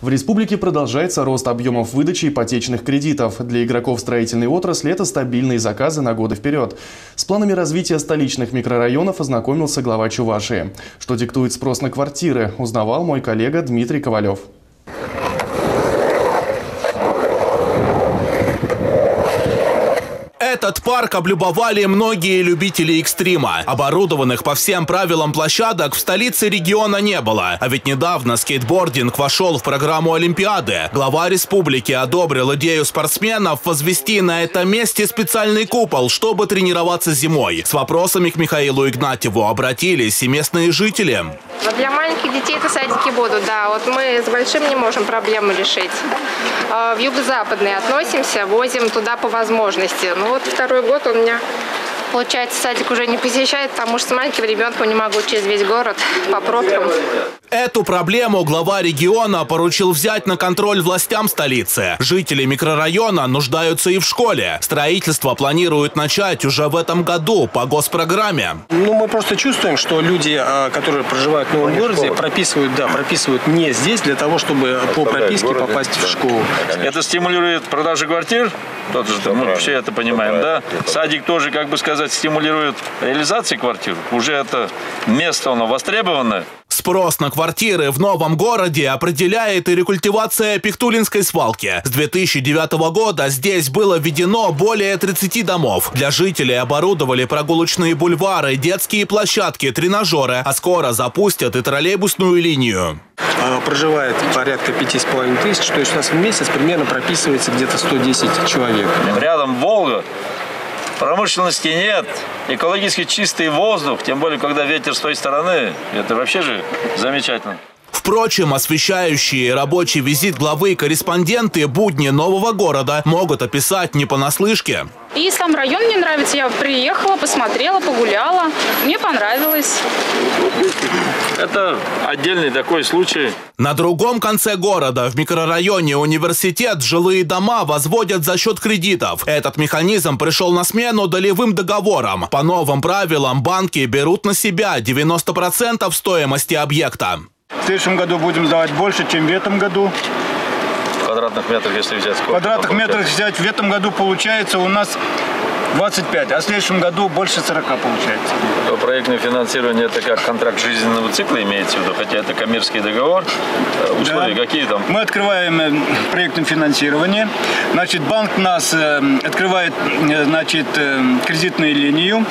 В республике продолжается рост объемов выдачи ипотечных кредитов. Для игроков строительной отрасли это стабильные заказы на годы вперед. С планами развития столичных микрорайонов ознакомился глава Чувашии. Что диктует спрос на квартиры, узнавал мой коллега Дмитрий Ковалев. Этот парк облюбовали многие любители экстрима. Оборудованных по всем правилам площадок в столице региона не было. А ведь недавно скейтбординг вошел в программу Олимпиады. Глава республики одобрил идею спортсменов возвести на этом месте специальный купол, чтобы тренироваться зимой. С вопросами к Михаилу Игнатьеву обратились и местные жители. Но для маленьких детей это садики будут, да. Вот мы с большим не можем проблему решить. А, в юго-западный относимся, возим туда по возможности. Ну вот второй год у меня Получается, садик уже не посещает, потому что с маленьким ребенком не могу через весь город по пробкам. Эту проблему глава региона поручил взять на контроль властям столицы. Жители микрорайона нуждаются и в школе. Строительство планируют начать уже в этом году по госпрограмме. Ну, мы просто чувствуем, что люди, а, которые проживают в новом городе, прописывают, да, прописывают не здесь для того, чтобы по прописке попасть в школу. Это стимулирует продажи квартир, тот же, мы все это понимаем, да. Садик тоже, как бы сказать, стимулирует реализацию квартир. Уже это место, оно востребованное. Спрос на квартиры в новом городе определяет и рекультивация Пихтулинской свалки. С 2009 года здесь было введено более 30 домов. Для жителей оборудовали прогулочные бульвары, детские площадки, тренажеры, а скоро запустят и троллейбусную линию. А, проживает порядка пяти с половиной тысяч, то есть у нас в месяц примерно прописывается где-то 110 человек. Рядом Волга, Промышленности нет, экологически чистый воздух, тем более, когда ветер с той стороны, это вообще же замечательно. Впрочем, освещающие рабочий визит главы корреспонденты будни нового города могут описать не понаслышке. И сам район мне нравится. Я приехала, посмотрела, погуляла. Мне понравилось. Это отдельный такой случай. На другом конце города, в микрорайоне Университет, жилые дома возводят за счет кредитов. Этот механизм пришел на смену долевым договорам. По новым правилам банки берут на себя 90% стоимости объекта. В следующем году будем сдавать больше, чем в этом году. Квадратных метров, если взять сколько? Квадратных метров взять в этом году получается у нас 25, а в следующем году больше 40 получается. То проектное финансирование это как контракт жизненного цикла имеется в виду, хотя это коммерческий договор. Э, условия да. какие там? Мы открываем э, проектное финансирование. Значит, банк нас э, открывает значит, кредитную линию.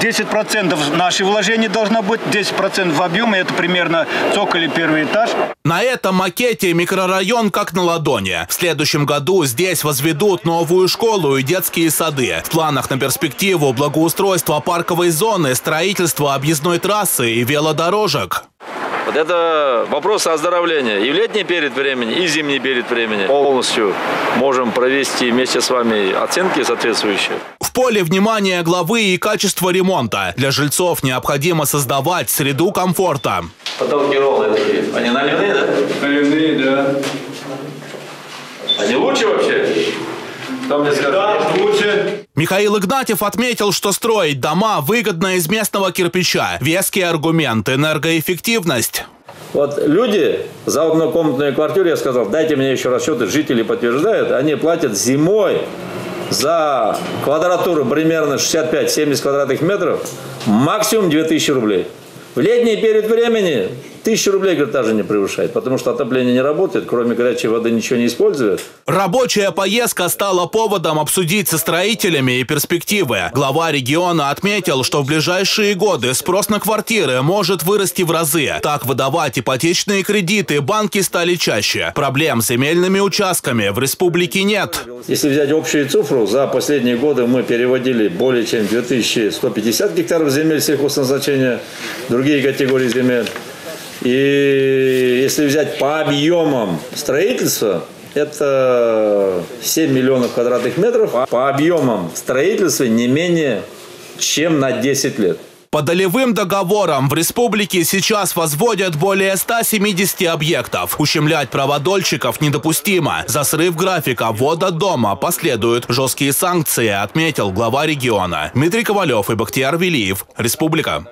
10% наши вложения должно быть, 10% в объеме, это примерно цоколь первый этаж. На этом макете микрорайон как на ладони. В следующем году здесь возведут новую школу и детские сады. В планах планах на перспективу благоустройство парковой зоны, строительство объездной трассы и велодорожек. Вот это вопрос оздоровления и в летний период времени, и в зимний период времени. Полностью можем провести вместе с вами оценки соответствующие. В поле внимания главы и качество ремонта. Для жильцов необходимо создавать среду комфорта. Потолки ровные такие. Они наливные, да? Наливные, да. Они лучше вообще? Там мне Да, лучше. Михаил Игнатьев отметил, что строить дома выгодно из местного кирпича. Веский аргумент – энергоэффективность. Вот люди за однокомнатную квартиру, я сказал, дайте мне еще расчеты, жители подтверждают, они платят зимой за квадратуру примерно 65-70 квадратных метров максимум 2000 рублей. В летний период времени Тысяча рублей, говорит, даже не превышает, потому что отопление не работает, кроме горячей воды ничего не использует. Рабочая поездка стала поводом обсудить со строителями и перспективы. Глава региона отметил, что в ближайшие годы спрос на квартиры может вырасти в разы. Так выдавать ипотечные кредиты банки стали чаще. Проблем с земельными участками в республике нет. Если взять общую цифру, за последние годы мы переводили более чем 2150 гектаров земель сельхозназначения, другие категории земель. И если взять по объемам строительства, это 7 миллионов квадратных метров. По объемам строительства не менее чем на 10 лет. По долевым договорам в республике сейчас возводят более 170 объектов. Ущемлять права дольщиков недопустимо. За срыв графика ввода дома последуют жесткие санкции, отметил глава региона. Дмитрий Ковалев и Бахтияр Велиев. Республика.